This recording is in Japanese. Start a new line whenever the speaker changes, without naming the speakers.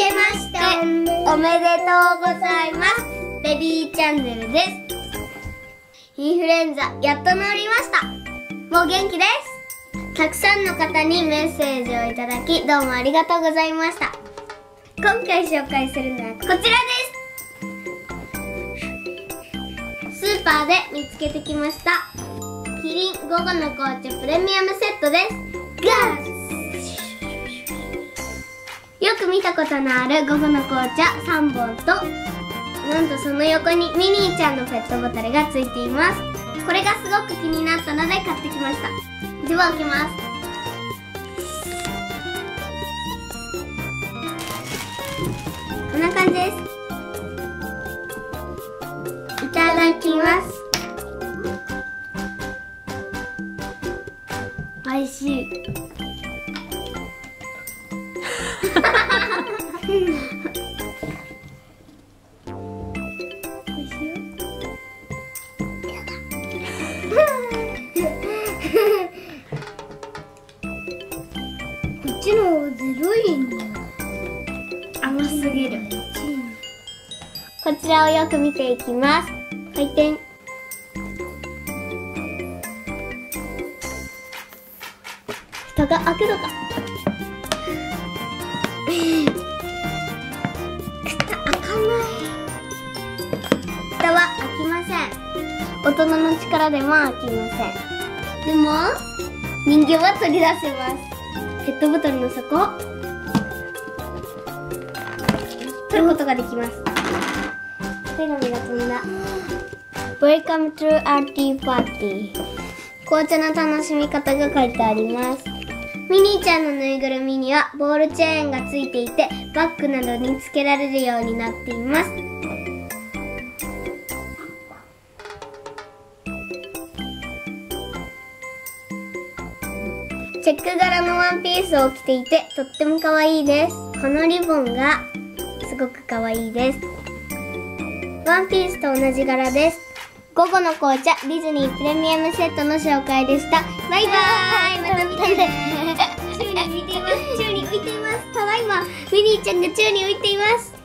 けましておめでとうございます。ベビーチャンネルです。インフルエンザやっと治りました。もう元気です。たくさんの方にメッセージをいただきどうもありがとうございました。今回紹介するのはこちらです。スーパーで見つけてきました。キリン午後の紅茶プレミアムセットです。ガーよく見たことのある午後の紅茶3本となんとその横にミニーちゃんのペットボトルがついています。これがすごく気になったので買ってきました。では開けます。こんな感じです。いただきます。美味しい。ちの方ゼロイン甘すぎる。こちらをよく見ていきます。回転。蓋が開くのか。大人の力でも開きません。でも人形は取り出せます。ペットボトルの底。取ることができます。手紙が飛んだ。Welcome to our tea party 紅茶の楽しみ方が書いてあります。ミニーちゃんのぬいぐるみにはボールチェーンがついていてバッグなどにつけられるようになっています。チェック柄のワンピースを着ていてとっても可愛いです。このリボンがすごく可愛いです。ワンピースと同じ柄です。午後の紅茶ディズニープレミアムセットの紹介でした。バイバーイ。また見てね。宙に浮いています。宙に浮いています。ただいま。ミニーちゃんが宙に浮いています